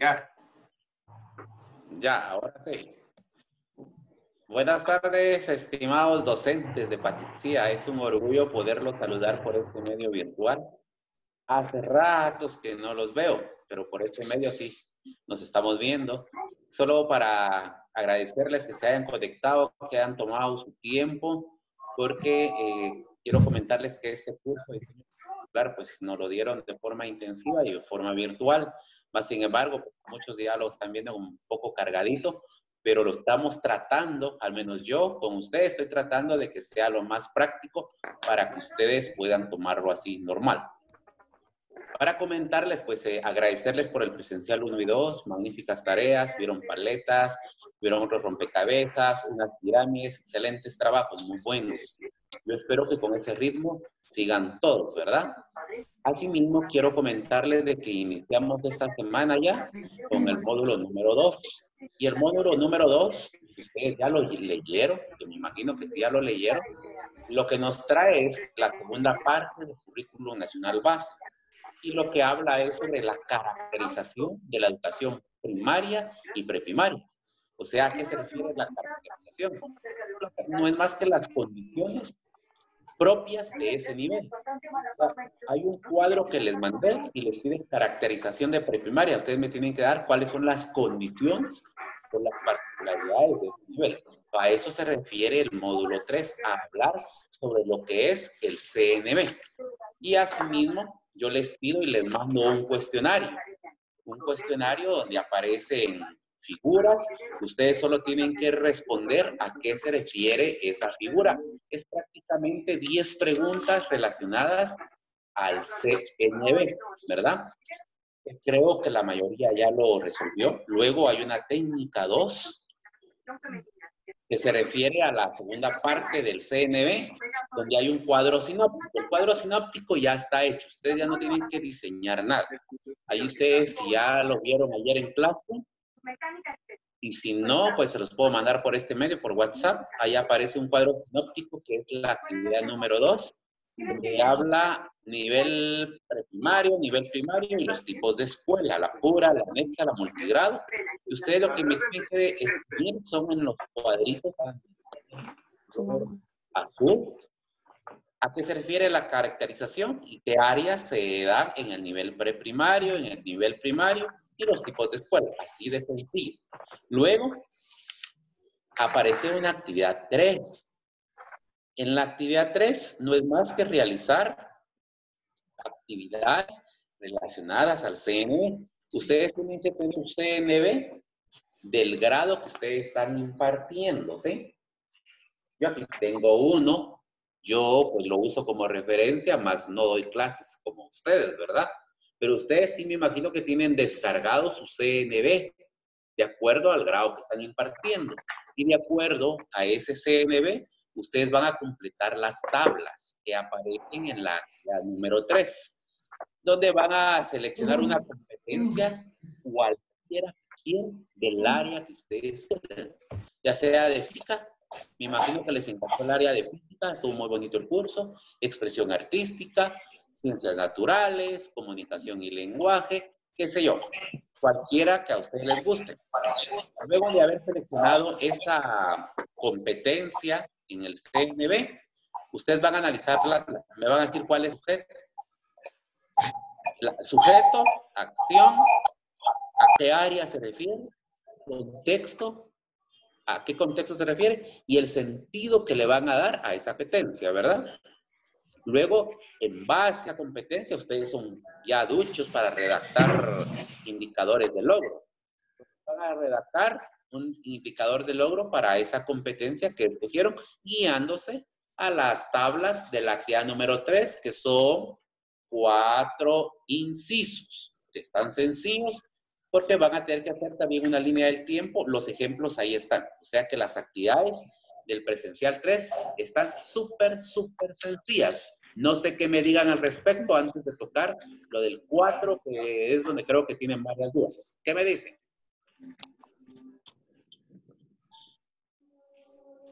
Ya. Ya, ahora sí. Buenas tardes, estimados docentes de Patricia. Es un orgullo poderlos saludar por este medio virtual. Hace ratos que no los veo, pero por este medio sí nos estamos viendo. Solo para agradecerles que se hayan conectado, que hayan tomado su tiempo, porque eh, quiero comentarles que este curso de diseño pues nos lo dieron de forma intensiva y de forma virtual. Más sin embargo, pues muchos lo están viendo un poco cargadito, pero lo estamos tratando, al menos yo con ustedes estoy tratando de que sea lo más práctico para que ustedes puedan tomarlo así normal. Para comentarles, pues eh, agradecerles por el presencial 1 y 2, magníficas tareas, vieron paletas, vieron otros rompecabezas, unas pirámides, excelentes trabajos, muy buenos. Yo espero que con ese ritmo sigan todos, ¿verdad? Asimismo, quiero comentarles de que iniciamos esta semana ya con el módulo número 2. Y el módulo número 2, ustedes ya lo leyeron, que me imagino que sí ya lo leyeron, lo que nos trae es la segunda parte del currículo nacional básico. Y lo que habla es sobre la caracterización de la educación primaria y preprimaria. O sea, ¿a qué se refiere la caracterización? No es más que las condiciones propias de ese nivel. hay un cuadro que les mandé y les pide caracterización de preprimaria. Ustedes me tienen que dar cuáles son las condiciones o las particularidades de ese nivel. A eso se refiere el módulo 3, a hablar sobre lo que es el CNB. Y asimismo, yo les pido y les mando un cuestionario. Un cuestionario donde aparecen figuras, ustedes solo tienen que responder a qué se refiere esa figura. Es prácticamente 10 preguntas relacionadas al CNB, ¿verdad? Creo que la mayoría ya lo resolvió. Luego hay una técnica 2 que se refiere a la segunda parte del CNB, donde hay un cuadro sinóptico. El cuadro sinóptico ya está hecho, ustedes ya no tienen que diseñar nada. Ahí ustedes, ya lo vieron ayer en clase, y si no, pues se los puedo mandar por este medio, por WhatsApp. Ahí aparece un cuadro sinóptico que es la actividad número 2, donde habla nivel preprimario, nivel primario y los tipos de escuela, la pura, la anexa, la multigrado. Y ustedes lo que me tienen que escribir son en los cuadritos. Azul. ¿A qué se refiere la caracterización y qué áreas se dan en el nivel preprimario, en el nivel primario y los tipos de escuela, así de sencillo. Luego, aparece una actividad 3. En la actividad 3 no es más que realizar actividades relacionadas al CNB. Ustedes tienen que tener su CNB del grado que ustedes están impartiendo, ¿sí? Yo aquí tengo uno, yo pues lo uso como referencia, más no doy clases como ustedes, ¿verdad? Pero ustedes sí me imagino que tienen descargado su CNB de acuerdo al grado que están impartiendo. Y de acuerdo a ese CNB, ustedes van a completar las tablas que aparecen en la, número 3, donde van a seleccionar una competencia cualquiera del área que ustedes ya sea de física, me imagino que les encantó el área de física, es muy bonito el curso, expresión artística, ciencias naturales, comunicación y lenguaje, qué sé yo, cualquiera que a ustedes les guste. Luego de haber seleccionado esa competencia en el CNB, ustedes van a analizarla, me van a decir cuál es sujeto. sujeto, acción, a qué área se refiere, contexto, a qué contexto se refiere y el sentido que le van a dar a esa competencia, ¿verdad? Luego, en base a competencia, ustedes son ya duchos para redactar indicadores de logro. Van a redactar un indicador de logro para esa competencia que escogieron, guiándose a las tablas de la actividad número 3, que son cuatro incisos, están sencillos, porque van a tener que hacer también una línea del tiempo. Los ejemplos ahí están. O sea que las actividades del presencial 3 están súper, súper sencillas. No sé qué me digan al respecto antes de tocar lo del 4, que es donde creo que tienen varias dudas. ¿Qué me dicen?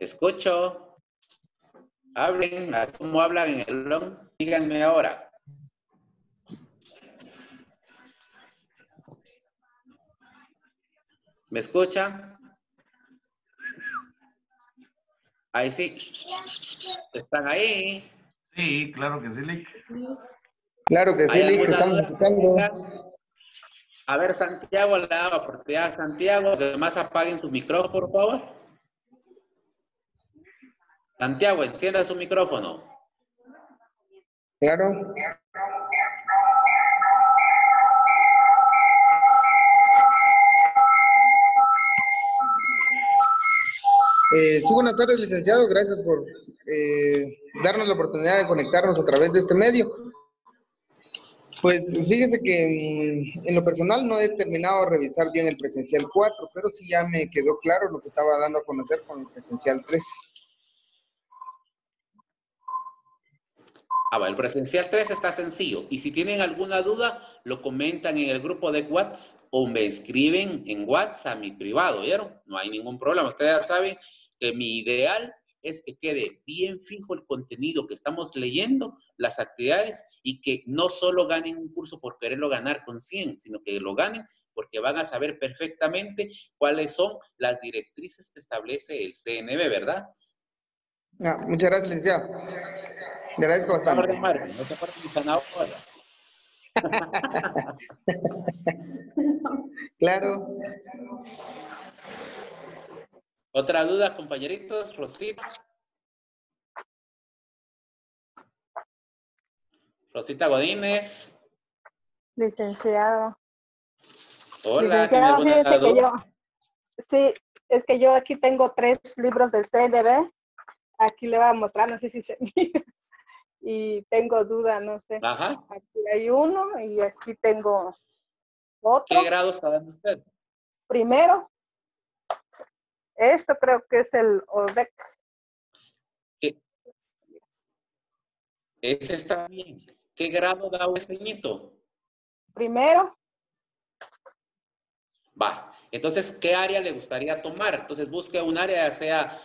Escucho. Hablen, ¿cómo hablan en el long? Díganme ahora. ¿Me escuchan? Ahí sí. ¿Están ahí? Sí, claro que sí, Lick. Claro que sí, Lick, estamos escuchando. A ver, Santiago, le da oportunidad a Santiago. Además, apaguen su micrófono, por favor. Santiago, encienda su micrófono. Claro. Eh, sí, buenas tardes, licenciado. Gracias por eh, darnos la oportunidad de conectarnos a través de este medio. Pues fíjese que mm, en lo personal no he terminado de revisar bien el presencial 4, pero sí ya me quedó claro lo que estaba dando a conocer con el presencial 3. Ah, bueno, el presencial 3 está sencillo. Y si tienen alguna duda, lo comentan en el grupo de WhatsApp o me escriben en WhatsApp a mi privado, ¿vieron? No hay ningún problema. Ustedes ya saben que mi ideal es que quede bien fijo el contenido que estamos leyendo, las actividades, y que no solo ganen un curso por quererlo ganar con 100, sino que lo ganen porque van a saber perfectamente cuáles son las directrices que establece el CNB, ¿verdad? Ah, muchas gracias, licenciado. Le agradezco bastante. claro. ¿Otra duda, compañeritos? Rosita. Rosita Godínez. Licenciado. Hola, Licenciado, fíjate que yo, sí, es que yo aquí tengo tres libros del CNB. Aquí le voy a mostrar, no sé si se mira y tengo duda, no sé. Ajá. Aquí hay uno y aquí tengo otro. ¿Qué grado está dando usted? Primero. Esto creo que es el ODEC. Ese está bien. ¿Qué grado da ese niñito? Primero. Va. Entonces, ¿qué área le gustaría tomar? Entonces, busque un área, ya sea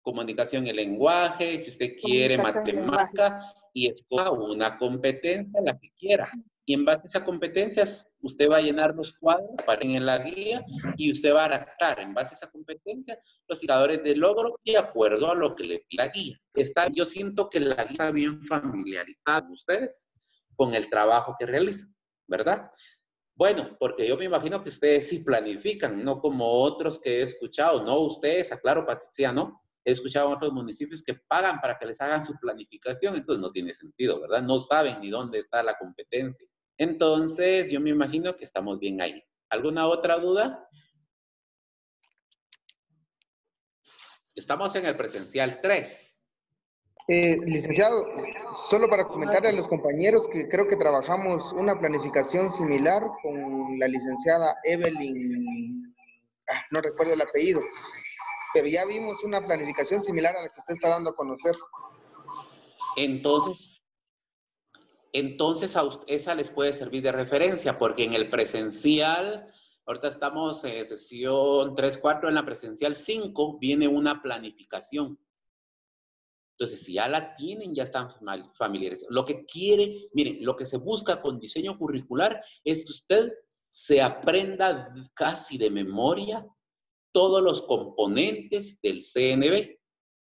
comunicación y lenguaje, si usted quiere matemática, y escoja una competencia, la que quiera. Y en base a esas competencias, usted va a llenar los cuadros en la guía y usted va a adaptar en base a esa competencia los indicadores de logro de acuerdo a lo que le pide la guía. Está, yo siento que la guía está bien familiarizada ustedes con el trabajo que realizan, ¿verdad? Bueno, porque yo me imagino que ustedes sí planifican, no como otros que he escuchado, no ustedes, aclaro, Patricia, no, He escuchado a otros municipios que pagan para que les hagan su planificación, entonces no tiene sentido, ¿verdad? No saben ni dónde está la competencia. Entonces, yo me imagino que estamos bien ahí. ¿Alguna otra duda? Estamos en el presencial 3. Eh, licenciado, solo para comentarle a los compañeros que creo que trabajamos una planificación similar con la licenciada Evelyn, ah, no recuerdo el apellido, pero ya vimos una planificación similar a la que usted está dando a conocer. Entonces, entonces esa les puede servir de referencia, porque en el presencial, ahorita estamos en sesión 3, 4, en la presencial 5 viene una planificación. Entonces, si ya la tienen, ya están familiares. Lo que quiere, miren, lo que se busca con diseño curricular es que usted se aprenda casi de memoria todos los componentes del CNB,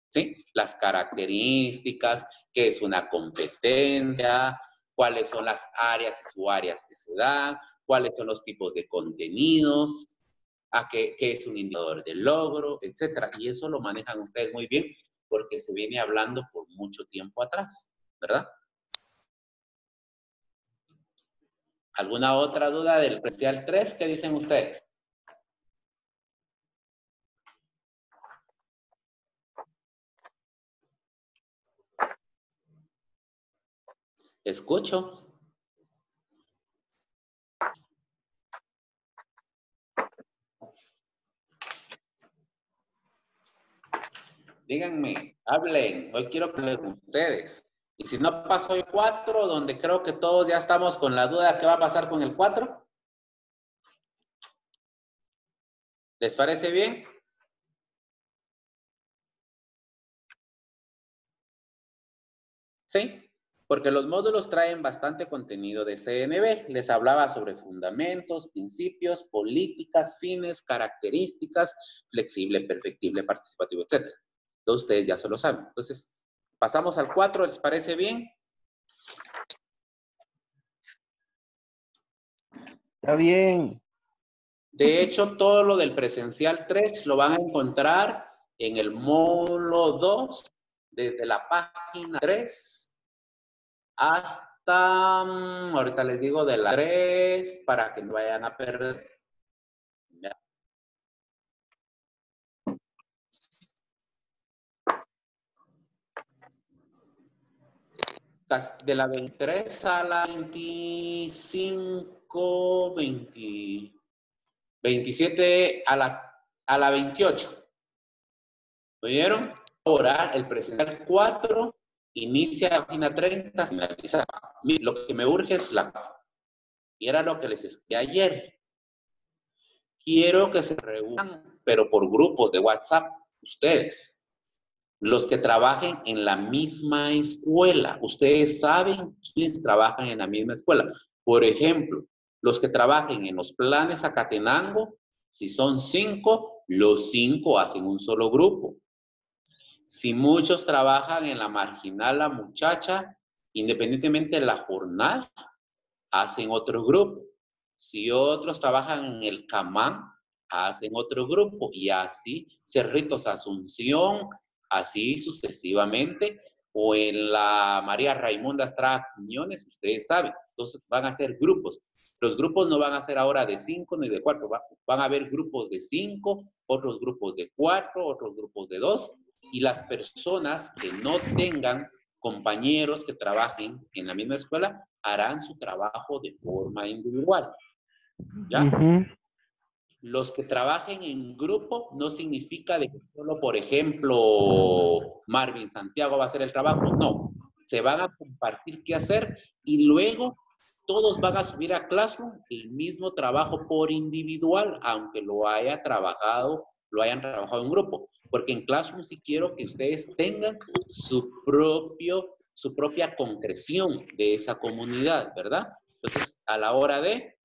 ¿sí? Las características, qué es una competencia, cuáles son las áreas y subáreas que se dan, cuáles son los tipos de contenidos, a qué, qué es un indicador de logro, etcétera. Y eso lo manejan ustedes muy bien porque se viene hablando por mucho tiempo atrás, ¿verdad? ¿Alguna otra duda del especial 3? ¿Qué dicen ustedes? Escucho. Díganme, hablen. Hoy quiero que con ustedes. Y si no paso el 4, donde creo que todos ya estamos con la duda qué va a pasar con el 4. ¿Les parece bien? ¿Sí? Porque los módulos traen bastante contenido de CNB. Les hablaba sobre fundamentos, principios, políticas, fines, características, flexible, perfectible, participativo, etc. Todos ustedes ya se lo saben. Entonces, pasamos al 4, ¿les parece bien? Está bien. De hecho, todo lo del presencial 3 lo van a encontrar en el módulo 2, desde la página 3 hasta, mm, ahorita les digo, de la 3 para que no vayan a perder. De la 23 a la 25, 20, 27 a la, a la 28. ¿Oyeron? El presencial 4 inicia la página 30, finaliza. Lo que me urge es la... Y era lo que les expliqué ayer. Quiero que se reúnan, pero por grupos de WhatsApp, ustedes. Los que trabajen en la misma escuela. Ustedes saben quiénes trabajan en la misma escuela. Por ejemplo, los que trabajen en los planes Acatenango, si son cinco, los cinco hacen un solo grupo. Si muchos trabajan en la marginal, la muchacha, independientemente de la jornada, hacen otro grupo. Si otros trabajan en el camán, hacen otro grupo. Y así, Cerritos Asunción, así sucesivamente. O en la María Raimunda Estrada Quiñones, ustedes saben. Entonces van a ser grupos. Los grupos no van a ser ahora de cinco ni de cuatro. Van a haber grupos de cinco, otros grupos de cuatro, otros grupos de dos y las personas que no tengan compañeros que trabajen en la misma escuela harán su trabajo de forma individual. ¿Ya? Los que trabajen en grupo no significa de que solo, por ejemplo, Marvin Santiago va a hacer el trabajo. No, se van a compartir qué hacer y luego todos van a subir a Classroom el mismo trabajo por individual, aunque lo haya trabajado lo hayan trabajado en grupo, porque en Classroom sí quiero que ustedes tengan su, propio, su propia concreción de esa comunidad, ¿verdad? Entonces, a la hora de,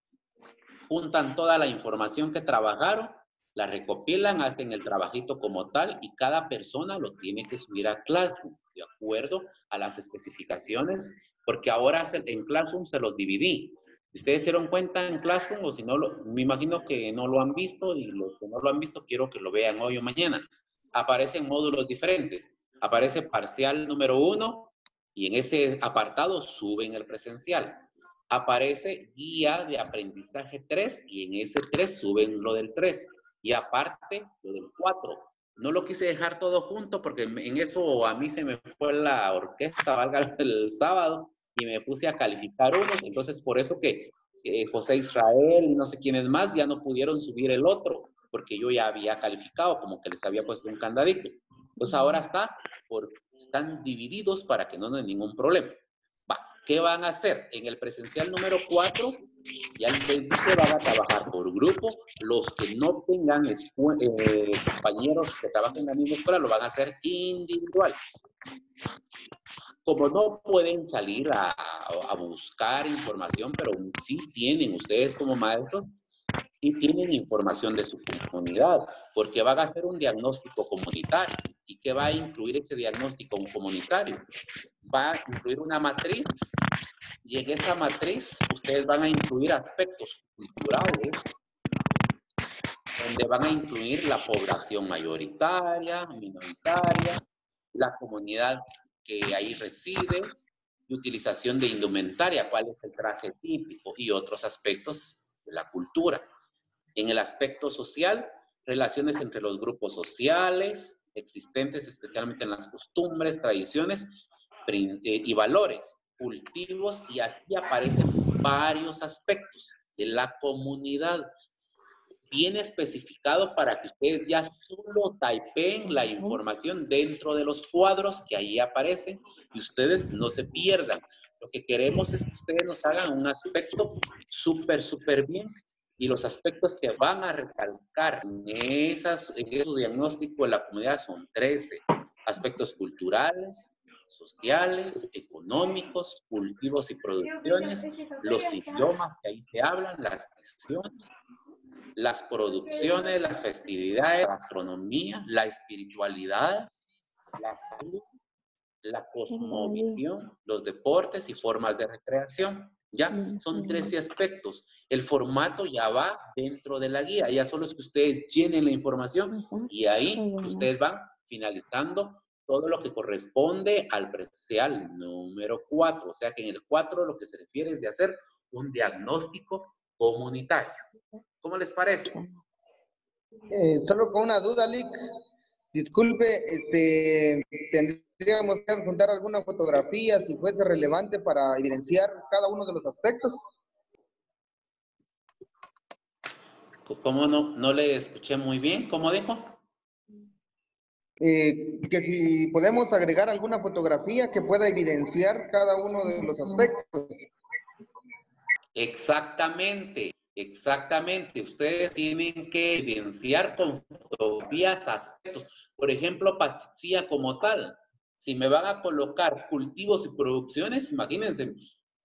juntan toda la información que trabajaron, la recopilan, hacen el trabajito como tal y cada persona lo tiene que subir a Classroom, de acuerdo a las especificaciones, porque ahora en Classroom se los dividí ustedes se dieron cuenta en Classroom o si no, lo, me imagino que no lo han visto y los que no lo han visto quiero que lo vean hoy o mañana. Aparecen módulos diferentes. Aparece parcial número uno y en ese apartado suben el presencial. Aparece guía de aprendizaje 3 y en ese 3 suben lo del 3 y aparte lo del 4. No lo quise dejar todo junto porque en eso a mí se me fue la orquesta, valga el sábado, y me puse a calificar unos, entonces por eso que eh, José Israel y no sé quiénes más ya no pudieron subir el otro, porque yo ya había calificado, como que les había puesto un candadito. Entonces ahora está, por, están divididos para que no haya ningún problema. ¿Qué van a hacer? En el presencial número 4, ya les dije, van a trabajar por grupo. Los que no tengan eh, compañeros que trabajen en la misma escuela, lo van a hacer individual como no pueden salir a, buscar información, pero sí tienen ustedes como maestros, sí tienen información de su comunidad, porque van a hacer un diagnóstico comunitario. ¿Y qué va a incluir ese diagnóstico comunitario? Va a incluir una matriz y en esa matriz ustedes van a incluir aspectos culturales, donde van a incluir la población mayoritaria, minoritaria, la comunidad que ahí reside, y utilización de indumentaria, cuál es el traje típico y otros aspectos de la cultura. En el aspecto social, relaciones entre los grupos sociales existentes, especialmente en las costumbres, tradiciones eh, y valores, cultivos, y así aparecen varios aspectos de la comunidad bien especificado para que ustedes ya solo typeen la información dentro de los cuadros que ahí aparecen y ustedes no se pierdan. Lo que queremos es que ustedes nos hagan un aspecto súper, súper bien y los aspectos que van a recalcar en, esas, en ese diagnóstico de la comunidad son 13. Aspectos culturales, sociales, económicos, cultivos y producciones, los idiomas que ahí se hablan, las naciones, las producciones, las festividades, la gastronomía, la espiritualidad, la salud, la cosmovisión, los deportes y formas de recreación. ¿Ya? Son 13 aspectos. El formato ya va dentro de la guía. Ya solo es que ustedes llenen la información y ahí ustedes van finalizando todo lo que corresponde al precial número 4. O sea que en el 4 lo que se refiere es de hacer un diagnóstico comunitario. ¿Cómo les parece? Eh, solo con una duda, Lick. Disculpe, este, tendríamos que adjuntar alguna fotografía si fuese relevante para evidenciar cada uno de los aspectos. ¿Cómo no, no le escuché muy bien? ¿Cómo dijo? Eh, que si podemos agregar alguna fotografía que pueda evidenciar cada uno de los aspectos. Exactamente, exactamente. Ustedes tienen que evidenciar con fotografías aspectos. Por ejemplo, Patricia como tal. Si me van a colocar cultivos y producciones, imagínense,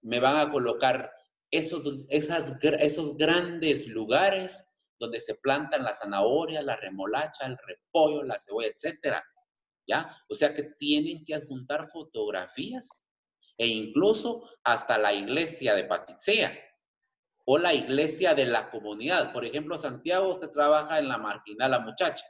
me van a colocar esos, esas, esos grandes lugares donde se plantan la zanahoria, la remolacha, el repollo, la cebolla, etcétera. ¿Ya? O sea que tienen que adjuntar fotografías e incluso hasta la iglesia de Paticea o la iglesia de la comunidad. Por ejemplo, Santiago, usted trabaja en la marginal La Muchacha.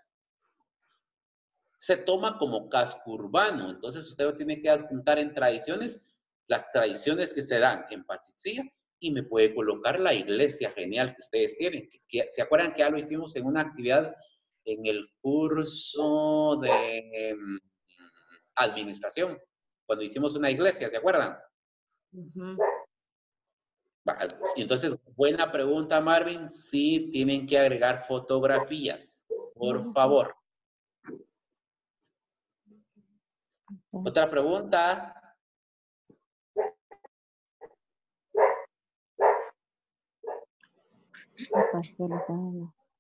Se toma como casco urbano, entonces usted tiene que adjuntar en tradiciones las tradiciones que se dan en Paticea y me puede colocar la iglesia genial que ustedes tienen. ¿Se acuerdan que ya lo hicimos en una actividad en el curso de mm, administración? Cuando hicimos una iglesia, ¿se acuerdan? Entonces, buena pregunta, Marvin. Sí, tienen que agregar fotografías, por favor. Otra pregunta.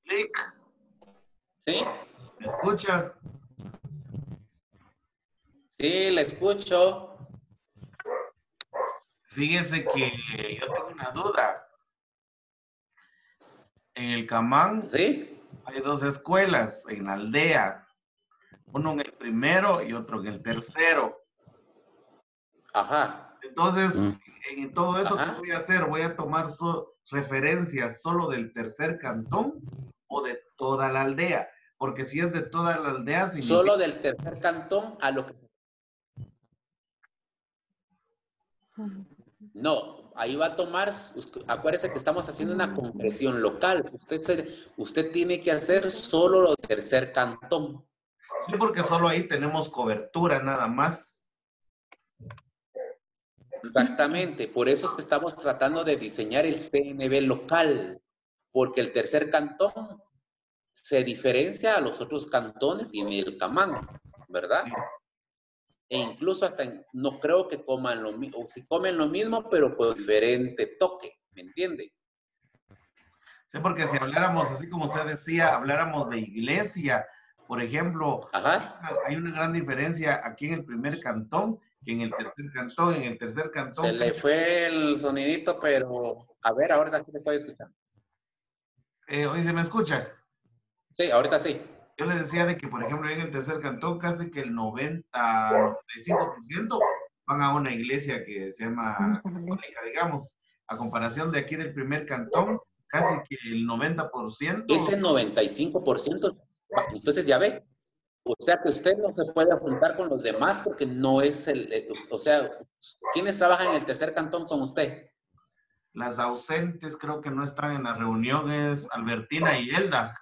Clic. ¿Sí? ¿Me escucha? Sí, le escucho. Fíjese que yo tengo una duda. En el Camán ¿Sí? hay dos escuelas en la aldea. Uno en el primero y otro en el tercero. Ajá. Entonces, Mm. en todo eso, Ajá. ¿qué voy a hacer? ¿Voy a tomar so- referencias solo del tercer cantón o de toda la aldea? Porque si es de toda la aldea, significa- Solo del tercer cantón a lo que... No, ahí va a tomar, acuérdese que estamos haciendo una concreción local. Usted, se- usted tiene que hacer solo lo del tercer cantón. Sí, porque solo ahí tenemos cobertura nada más. Exactamente, por eso es que estamos tratando de diseñar el CNB local, porque el tercer cantón se diferencia a los otros cantones y en el Camán, ¿verdad? E incluso hasta en- no creo que coman lo mismo, o si comen lo mismo, pero con diferente toque, ¿me entiende? Sí, porque si habláramos, así como usted decía, habláramos de iglesia, por ejemplo, Ajá. hay una gran diferencia aquí en el primer cantón que en el tercer cantón. En el tercer cantón, Se le fue el sonidito, pero a ver, ahora sí le estoy escuchando. eh, hoy se me escucha. Sí, ahorita sí. Yo les decía de que, por ejemplo, en el tercer cantón casi que el 90, 95% van a una iglesia que se llama católica, digamos. A comparación de aquí del primer cantón, casi que el 90%. Ese 95%, entonces ya ve. O sea que usted no se puede juntar con los demás porque no es el, el- o sea, ¿quiénes trabajan en el tercer cantón con usted? Las ausentes creo que no están en las reuniones, Albertina y Elda.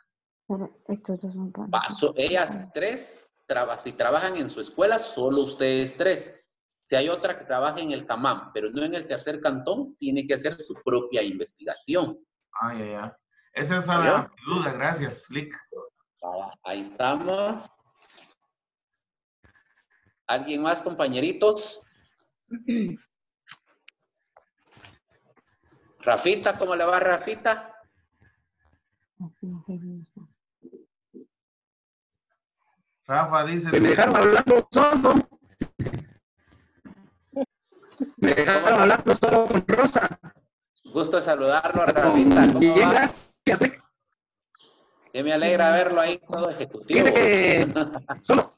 Va, so- ellas tres, traba- si trabajan en su escuela, solo ustedes tres. Si hay otra que trabaja en el CAMAM, pero no en el tercer cantón, tiene que hacer su propia investigación. Ay, ay, ay. Esa es la duda, gracias, Lick. Ahí estamos. ¿Alguien más, compañeritos? Rafita, ¿cómo le va Rafita? Rafa dice, Me dejaron hablando solo. Me dejaron hablando solo con Rosa. Gusto de saludarlo, Rafita. ¿Cómo Bien, va? gracias. Que me alegra verlo ahí todo ejecutivo. Fíjese que solo.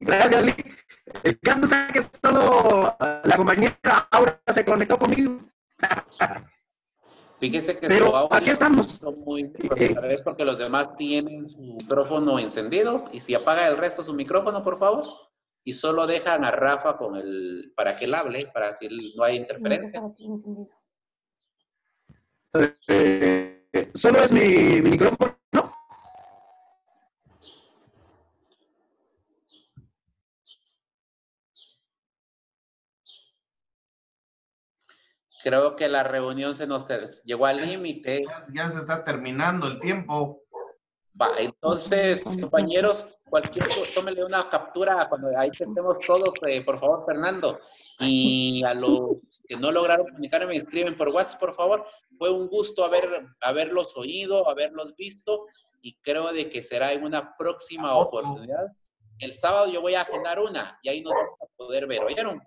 Gracias, Lee. El caso es que solo la compañera Aura se conectó conmigo. Fíjese que Pero su audio aquí estamos. no muy es porque los demás tienen su micrófono encendido y si apaga el resto su micrófono, por favor, y solo dejan a Rafa con el para que él hable, para si no hay interferencia. Eh, solo es mi, mi micrófono. Creo que la reunión se nos llegó al límite. Ya, ya se está terminando el tiempo. Va, entonces, compañeros, cualquier cosa, tómele una captura cuando ahí que estemos todos, eh, por favor, Fernando. Y a los que no lograron comunicarme, me escriben por WhatsApp, por favor. Fue un gusto haber, haberlos oído, haberlos visto, y creo de que será en una próxima oportunidad. El sábado yo voy a agendar una, y ahí nos vamos a poder ver, ¿oyeron?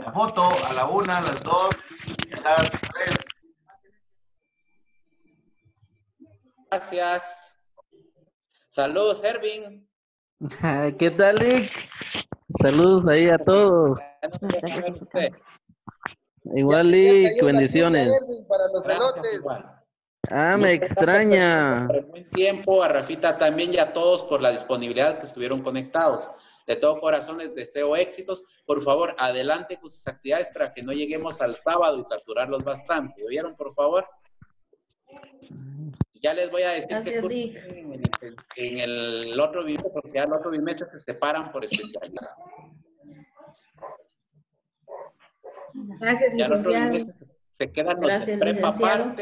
La foto a la una, a las dos, a las tres. Gracias. Saludos, Ervin. ¿Qué tal, Lick? Saludos ahí a todos. Igual, Lick, bendiciones. Para los Gracias. Ah, me extraña. Por el buen tiempo, a Rafita también y a todos por la disponibilidad que estuvieron conectados. De todo corazón les deseo éxitos. Por favor, adelante con sus actividades para que no lleguemos al sábado y saturarlos bastante. ¿Oyeron, por favor? Ya les voy a decir Gracias, que Dick. en el, en el otro bimestre, porque ya el otro bimestre se separan por especialidad. Gracias, Ya licenciado. se- quedan los de Gracias, prepa licenciado.